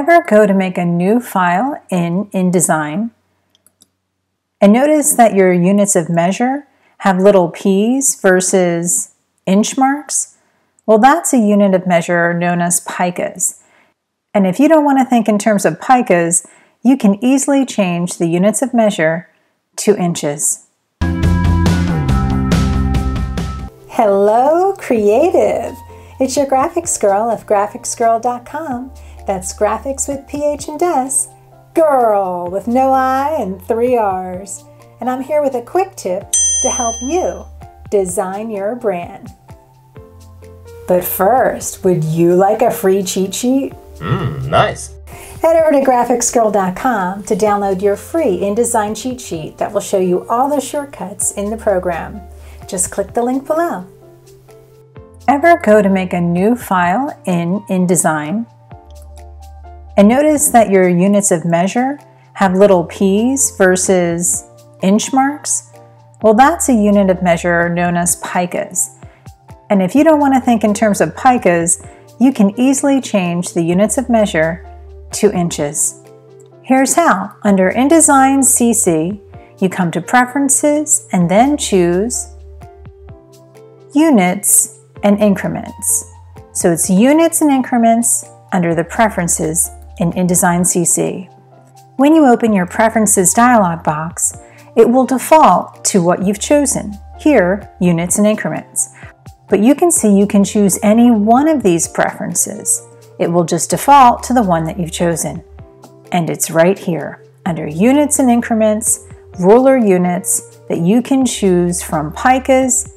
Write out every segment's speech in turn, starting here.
Ever go to make a new file in InDesign and notice that your units of measure have little p's versus inch marks? Well, that's a unit of measure known as picas. And if you don't want to think in terms of picas, you can easily change the units of measure to inches. Hello, creative! It's your graphics grrrl of graphicsgrrrl.com. That's graphics with PH and S, girl with no I and three R's. And I'm here with a quick tip to help you design your brand. But first, would you like a free cheat sheet? Mmm, nice. Head over to graphicsgrrrl.com to download your free InDesign cheat sheet that will show you all the shortcuts in the program. Just click the link below. Ever go to make a new file in InDesign and notice that your units of measure have little p's versus inch marks? Well, that's a unit of measure known as picas. And if you don't want to think in terms of picas, you can easily change the units of measure to inches. Here's how. Under InDesign CC, you come to Preferences and then choose Units and Increments. So it's Units and Increments under the Preferences in InDesign CC. When you open your Preferences dialog box, it will default to what you've chosen, here, Units and Increments. But you can see you can choose any one of these preferences. It will just default to the one that you've chosen. And it's right here, under Units and Increments, Ruler Units, that you can choose from picas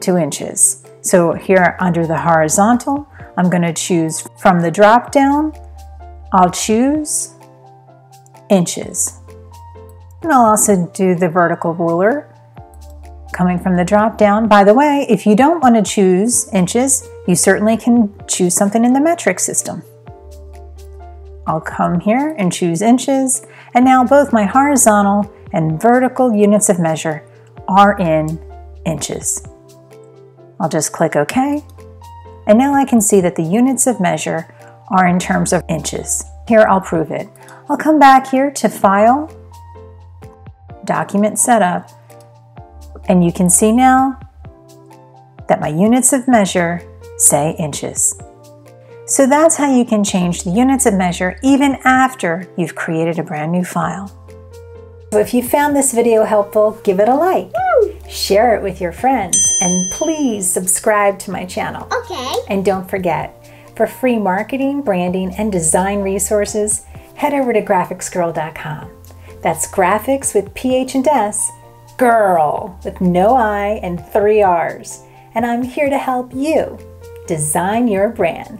to inches. So here under the horizontal, I'm going to choose from the drop down, I'll choose inches. And I'll also do the vertical ruler coming from the drop down. By the way, if you don't want to choose inches, you certainly can choose something in the metric system. I'll come here and choose inches, and now both my horizontal and vertical units of measure are in inches. I'll just click OK. And now I can see that the units of measure are in terms of inches. Here I'll prove it. I'll come back here to File, Document Setup, and you can see now that my units of measure say inches. So that's how you can change the units of measure even after you've created a brand new file. So if you found this video helpful, give it a like share it with your friends, and please subscribe to my channel. Okay. And don't forget, for free marketing, branding, and design resources, head over to graphicsgrrrl.com. That's graphics with PH and S, girl with no I and three R's. And I'm here to help you design your brand.